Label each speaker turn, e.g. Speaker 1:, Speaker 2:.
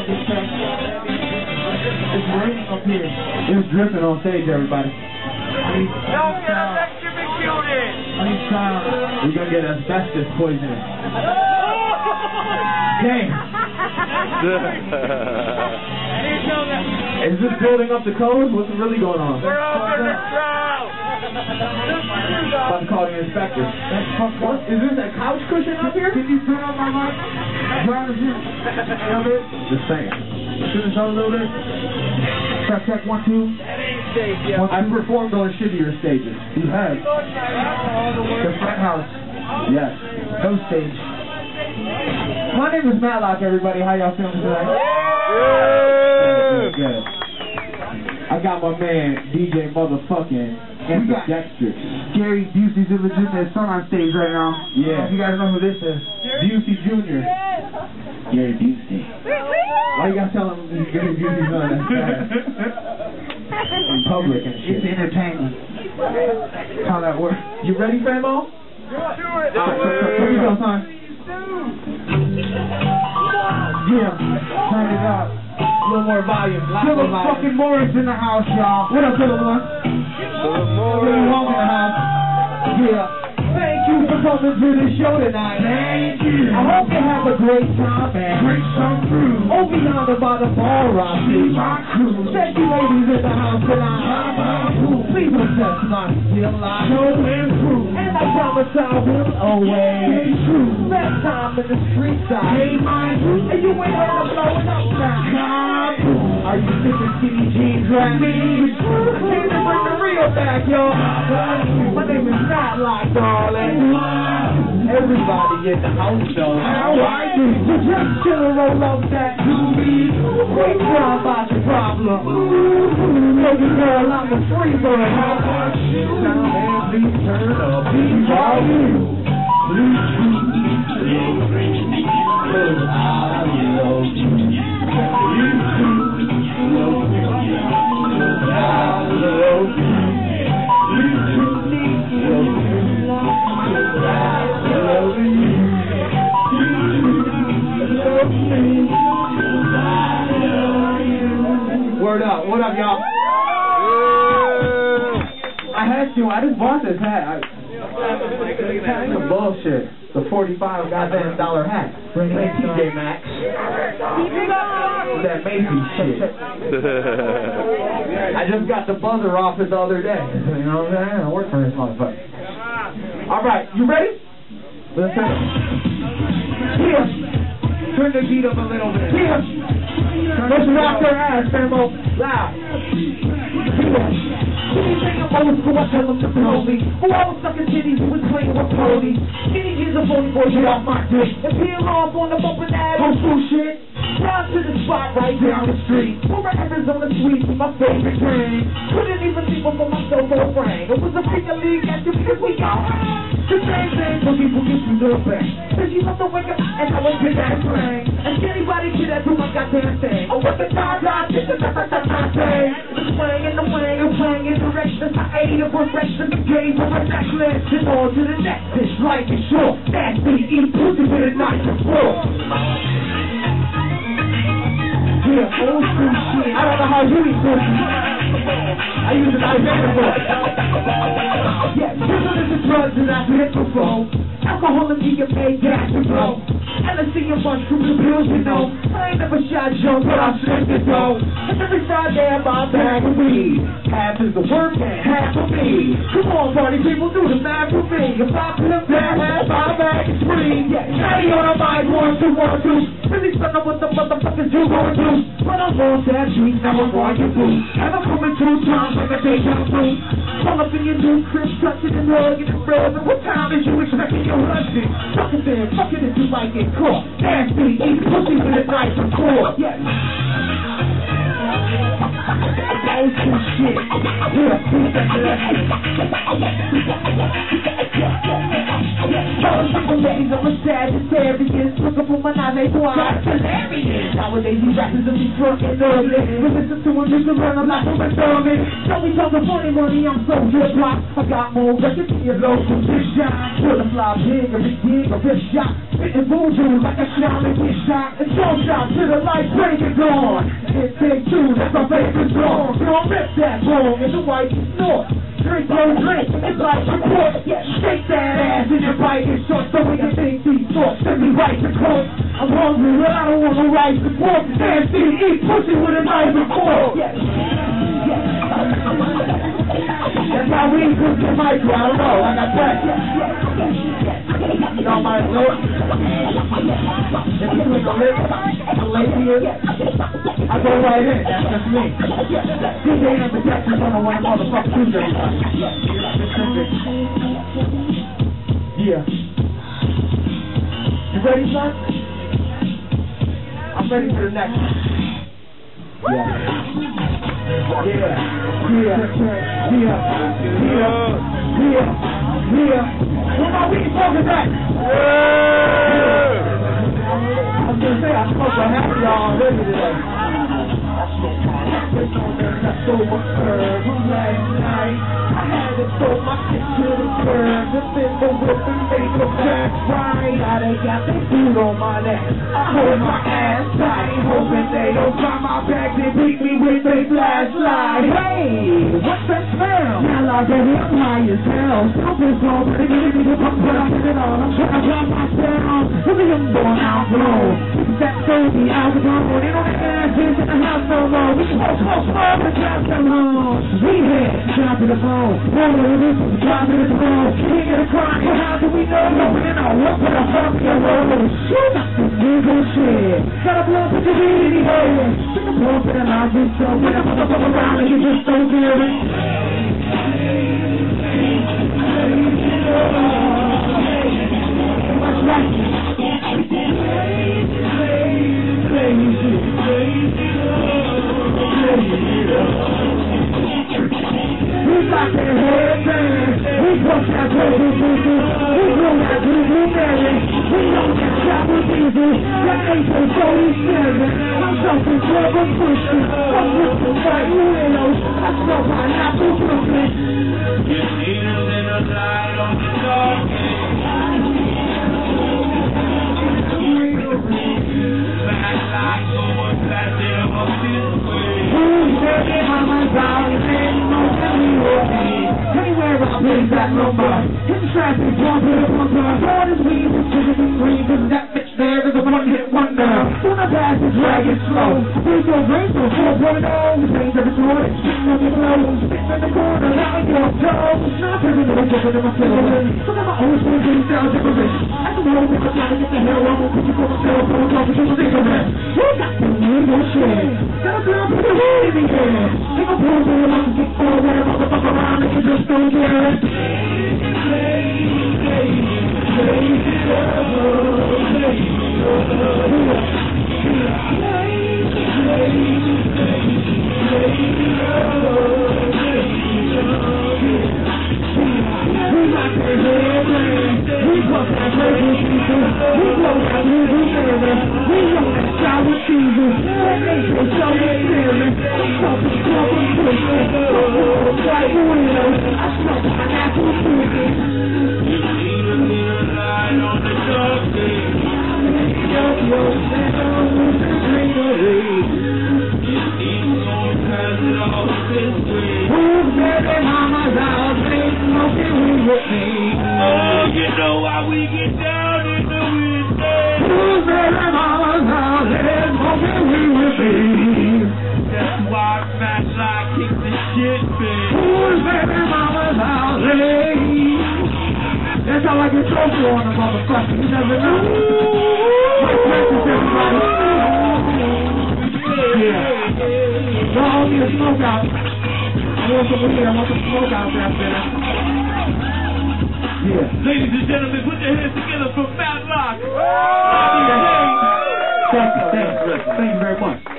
Speaker 1: fucking check. It's raining up here.
Speaker 2: It's dripping on stage, everybody.
Speaker 1: Please,
Speaker 3: Don't get electrocuted!
Speaker 1: please sound.
Speaker 2: We're gonna get asbestos poisoning. Dang. Is this building up the code? What's really going on?
Speaker 3: We're all in the crowd!
Speaker 2: About to call the inspector.
Speaker 1: That's fucked
Speaker 2: What?
Speaker 1: up.
Speaker 2: Is this a couch cushion up here?
Speaker 1: Can you turn on my mic? Turn it here. A little bit.
Speaker 2: Just saying.
Speaker 1: Turn this on a little bit. Check, check, one, two.
Speaker 2: I performed on shittier stages.
Speaker 1: You have. The front house.
Speaker 2: Yes.
Speaker 1: No stage. My name is Matlock, everybody. How y'all feeling tonight?
Speaker 2: Good,
Speaker 1: Good.
Speaker 2: good. I got my man, DJ motherfucking Ambidextrous.
Speaker 1: Gary Busey's illegitimate son on stage right now.
Speaker 2: Yeah.
Speaker 1: You guys know who this is?
Speaker 2: Busey Jr. Gary Busey. Why you gotta tell him he's Gary Busey's son? That's. In public and shit.
Speaker 1: It's entertainment. How that works.
Speaker 2: You ready, Famo?
Speaker 3: Do it!
Speaker 2: Here we go, son.
Speaker 1: Yeah, turn it up.
Speaker 2: A little more volume. Lots
Speaker 1: Philip
Speaker 2: of volume.
Speaker 1: fucking Morris in the house, y'all. What up, Philip Morris? Really Wonk in the house. Yeah. Thank for coming to the show tonight. Thank you. I hope you have a great time, man. Drink some brew. Over yonder by the bar, I see my crew. Sexy ladies in the house tonight. Please touch my line. Show and prove. And I promise I will always. true. Best time in the street side. Hey, my crew. And you ain't gonna blow it up now. Are you sick of skinny jeans like me? Came to bring the real back, y'all. My name is Matlock, darling. Everybody in the house knows how I do. So just chill and roll up that doobie. Quick time about your problem. Baby girl, I'm a free bird. How about you? Now, please turn up. Please are you. Cause I love you. You had to. I just bought this hat. I, it's some bullshit. The forty-five goddamn dollar hat. Bring it TJ Maxx. That Macy's shit. I just got the buzzer off it the other day. You know what I'm saying? I work for this motherfucker. All right, you ready? Let's go. Here. Turn the beat up a little bit. Here. Let's rock their ass, Famo. Loud. Anything I'm old school, I tell them to blow me. Who I was sucking titties, who was playing with ponies. Skinny kids are 44, get off my dick. And peel off on the bumping ass. Old school shit. Down to the spot right down the street. Pour Arizona sweet with my favorite drink. Couldn't even think before my solo frame. It was a bigger league after because we got the same thing. Boogie boogie to the back. Then she must have wake up and I was big ass playing. And anybody get that do my goddamn thing. Oh, what the time, time, this is the ate a the game a. And on to the next, this life is short. Nasty, eat pussy with a knife and fork. Yeah, old school shit. I don't know how you eat pussy. I use an identical. Yeah, sugar is the drugs that I've hit before. Alcohol and DMA, gas and blow. LSD and mushrooms and pills, you know. I ain't never shot jump, but I slipped it though. And every Friday I buy a bag of weed. Half is the work and half of me. Come on, party people, do the math for me. If I put a bag, half my bag is free. Yeah, Daddy on a mic, one, two, one, two. Really stuck up what the motherfuckers you gonna do. But I'm on that beat, now I'm on your boot. And I'm coming two times like a deja vu. All up in your new crib, touching and hugging and rubbing. What time is you expecting your husband? Fuck it then, fuck it if you might get caught. Nasty, eat pussy with a knife and fork. Yes. Old school shit. Yeah, beat that All the ladies, I'm a Sagittarius. Looking for my name, why? singing. Nowadays these rappers are be drunk and ugly. But listen to them, you can run them like I'm a dummy. Don't be talking funny money, I'm so hip hop. I got more records than your local big shot. Put a fly pig, a big gig, a rip shot. Spitting voodoo like a shaman get shot. And jump shot to the light, break it gone. Hit take two, that's my favorite song. Don't rip that wrong, and the white snort. Drink your drink, it's like a court. Shake that ass in your bite and short so we can think these thoughts. Send me right to court. I'm hungry, but I don't want no rice pork. Damn, see, eat pussy with a knife and fork. That's how we cook the mic, I don't know, I got that. Y'all might know it. If you click a lip, the lazier, I go right in, that's just me. DJ Ambidextrous on the one motherfucker Tuesday. Yeah. You ready, son? Ready for the next. Yeah. Yeah, yeah, yeah, yeah, yeah, yeah. Where my weed smoking at? I was gonna say I smoked a half of y'all already today. I had to throw my shit to the curb. The simple whip and make a back right. Now they got their food on my neck. I hold my ass tight, hoping they don't find my back and beat me with their flashlight. Hey, what's that smell? Now I get it high as hell. Something's wrong, but they give me the pump, but I'm it all. I'm trying to drop myself. Look at them going out, bro. That baby out the door. They don't have asses in the house no more. We smoke, smoke, smoke, and drop them home. We hit, drop the phone. Roll it drop the phone. King of the crime, how do we know? Opening our what for the fuck Got a blow the weed in the head. Took a blow for the life, it's so when I put up around and you just don't hear it. That's right. We got their head banging. We broke that crazy juicy. We that shot was easy. That so fully scary. I'm clever pushing. I'm the right widows. I smell pineapple Brooklyn. Who's that number. In traffic, bumper to bumper. All this weed is sugar and green. Cause that bitch there is a one-hit wonder. When I pass it, drag it slow. Please don't break so 4.0. Things every toy. Spitting on your clothes. Spitting in the corner. Like your toes. Not taking no than my feelings. Some of my old school things sound. I can roll with the trying to get the hell on. Put you for myself. Put myself for some cigarette. You got to leave your shit. Got a girl put the weed in the air. Take a pose and I can get forward. Motherfucker around and you just don't care.
Speaker 3: Thank you.
Speaker 1: Smoke out. I want some. I want some smoke out there. Yeah.
Speaker 3: Ladies and gentlemen, put your hands together for Fat Lock.
Speaker 1: Thank you. Thank you. Thank you very much.